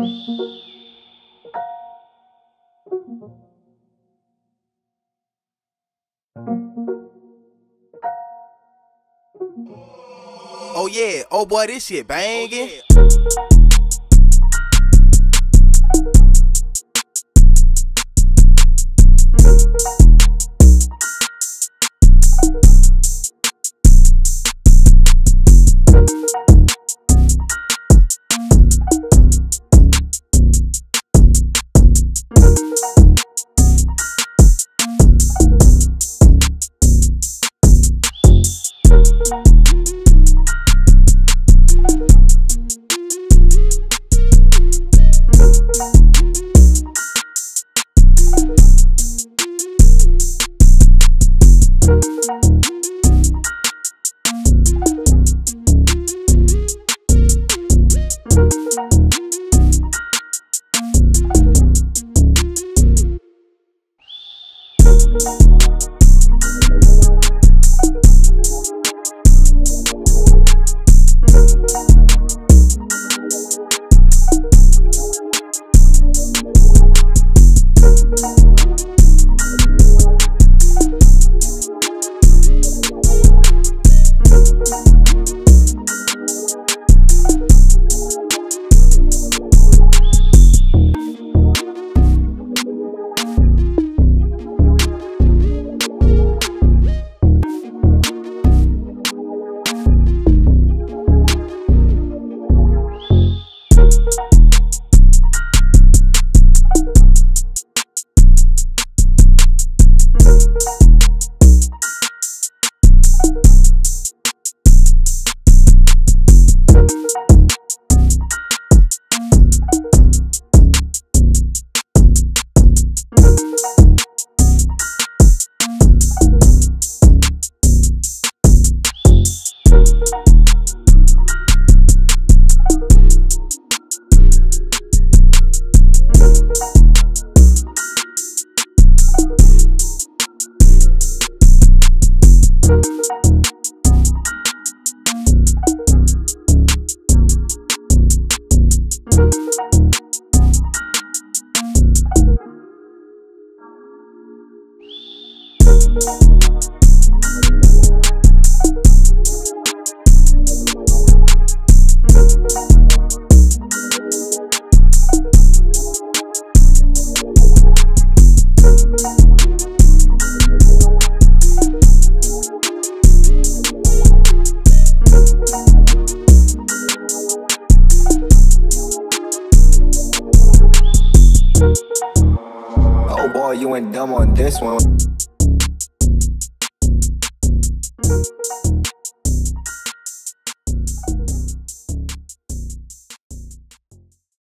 Oh yeah, oh boy, this shit banging. Oh you. Oh boy, you ain't dumb on this one. Thank you.